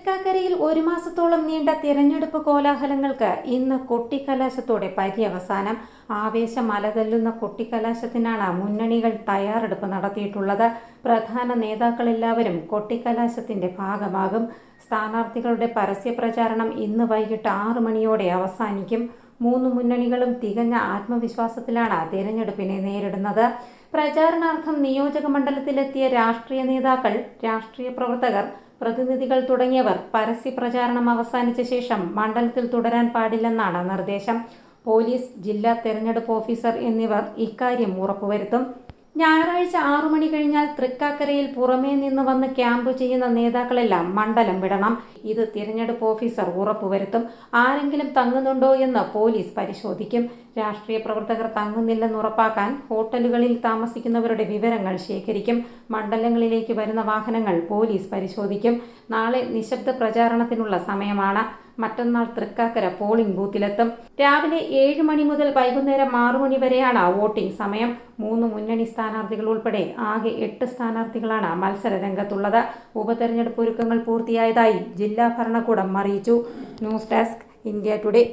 തൃക്കാക്കരയിൽ ഒരു മാസത്തോളം നീണ്ട തിരഞ്ഞെടുപ്പ് കോലാഹലങ്ങൾക്ക് ഇന്ന് കൊട്ടിക്കലാശത്തോടെ പര്യവസാനം. ആവേശം അലതല്ലുന്ന കൊട്ടിക്കലാശത്തിനാണ് മുന്നണികൾ തയ്യാറെടുപ്പ് നടത്തിയിട്ടുള്ളത്. പ്രധാന നേതാക്കളെല്ലാവരും കൊട്ടിക്കലാശത്തിന്റെ ഭാഗമാകും. സ്ഥാനാർത്ഥികളുടെ പരസ്യപ്രചാരണം ഇന്ന് വൈകിട്ട് ആറു മണിയോടെ അവസാനിക്കും. മൂന്ന് മുന്നണികളും തികഞ്ഞ ആത്മവിശ്വാസത്തിലാണ് തിരഞ്ഞെടുപ്പിനെ നേരിടുന്നത്. പ്രചാരണാർത്ഥം നിയോജക മണ്ഡലത്തിലെത്തിയ രാഷ്ട്രീയ നേതാക്കൾ രാഷ്ട്രീയ പ്രവർത്തകർ പ്രതിനിധികൾ തുടങ്ങിയവർ പരസ്യ പ്രചാരണം അവസാനിച്ച ശേഷം മണ്ഡലത്തിൽ തുടരാൻ പാടില്ലെന്നാണ് നിർദ്ദേശം. പോലീസ് ജില്ലാ തെരഞ്ഞെടുപ്പ് ഓഫീസർ എന്നിവർ ഇക്കാര്യം ഉറപ്പുവരുത്തും. ഞായറാഴ്ച ആറു മണി കഴിഞ്ഞാൽ തൃക്കാക്കരയിൽ പുറമേ നിന്ന് വന്ന് ക്യാമ്പ് ചെയ്യുന്ന നേതാക്കളെല്ലാം മണ്ഡലം വിടണം. ഇത് തിരഞ്ഞെടുപ്പ് ഓഫീസർ ഉറപ്പുവരുത്തും. ആരെങ്കിലും തങ്ങുന്നുണ്ടോ എന്ന് പോലീസ് പരിശോധിക്കും. രാഷ്ട്രീയ പ്രവർത്തകർ തങ്ങുന്നില്ലെന്ന് ഉറപ്പാക്കാൻ ഹോട്ടലുകളിൽ താമസിക്കുന്നവരുടെ വിവരങ്ങൾ ശേഖരിക്കും. മണ്ഡലങ്ങളിലേക്ക് വരുന്ന വാഹനങ്ങൾ പോലീസ് പരിശോധിക്കും. നാളെ നിശബ്ദ പ്രചാരണത്തിനുള്ള സമയമാണ്. മറ്റന്നാൾ തൃക്കാക്കര പോളിംഗ് ബൂത്തിലെത്തും. രാവിലെ ഏഴ് മണി മുതൽ വൈകുന്നേരം ആറു മണി വരെയാണ് വോട്ടിംഗ് സമയം. മൂന്ന് മുന്നണി സ്ഥാനാർത്ഥികൾ ഉൾപ്പെടെ ആകെ എട്ട് സ്ഥാനാർത്ഥികളാണ് മത്സര രംഗത്തുള്ളത് ഉപതെരഞ്ഞെടുപ്പ് ഒരുക്കങ്ങൾ പൂർത്തിയായതായി ജില്ലാ ഭരണകൂടം അറിയിച്ചു. News desk India Today.